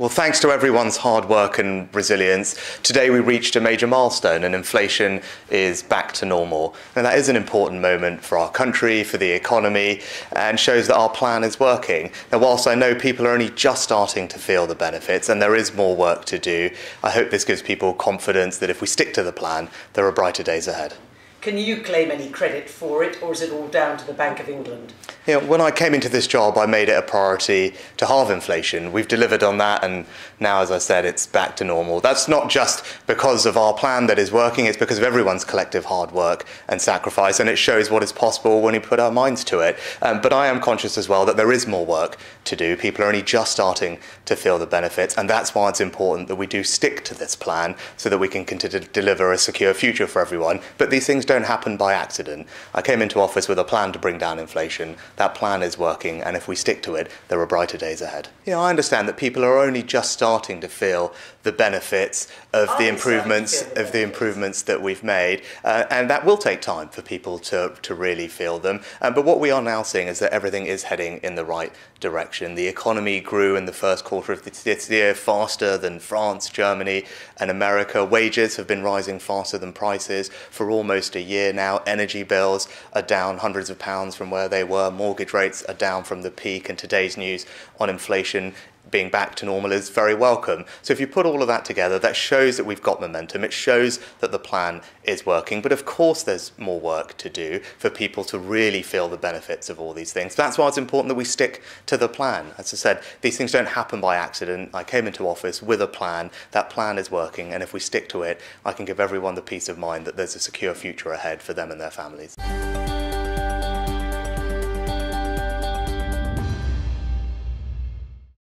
Well, thanks to everyone's hard work and resilience, today we reached a major milestone and inflation is back to normal. And that is an important moment for our country, for the economy, and shows that our plan is working. Now, whilst I know people are only just starting to feel the benefits and there is more work to do, I hope this gives people confidence that if we stick to the plan, there are brighter days ahead. Can you claim any credit for it, or is it all down to the Bank of England? You know, when I came into this job, I made it a priority to halve inflation. We've delivered on that, and now, as I said, it's back to normal. That's not just because of our plan that is working, it's because of everyone's collective hard work and sacrifice, and it shows what is possible when we put our minds to it. Um, but I am conscious as well that there is more work to do. People are only just starting to feel the benefits, and that's why it's important that we do stick to this plan so that we can continue to deliver a secure future for everyone. But these things don't happen by accident. I came into office with a plan to bring down inflation. That plan is working, and if we stick to it, there are brighter days ahead. You know, I understand that people are only just starting to feel the benefits of the improvements of the improvements that we've made, uh, and that will take time for people to, to really feel them. Um, but what we are now seeing is that everything is heading in the right direction. The economy grew in the first quarter of this year faster than France, Germany, and America. Wages have been rising faster than prices for almost a year now. Energy bills are down hundreds of pounds from where they were. Mortgage rates are down from the peak, and today's news on inflation being back to normal is very welcome. So if you put all of that together, that shows that we've got momentum. It shows that the plan is working. But of course, there's more work to do for people to really feel the benefits of all these things. That's why it's important that we stick to the plan. As I said, these things don't happen by accident. I came into office with a plan. That plan is working. And if we stick to it, I can give everyone the peace of mind that there's a secure future ahead for them and their families.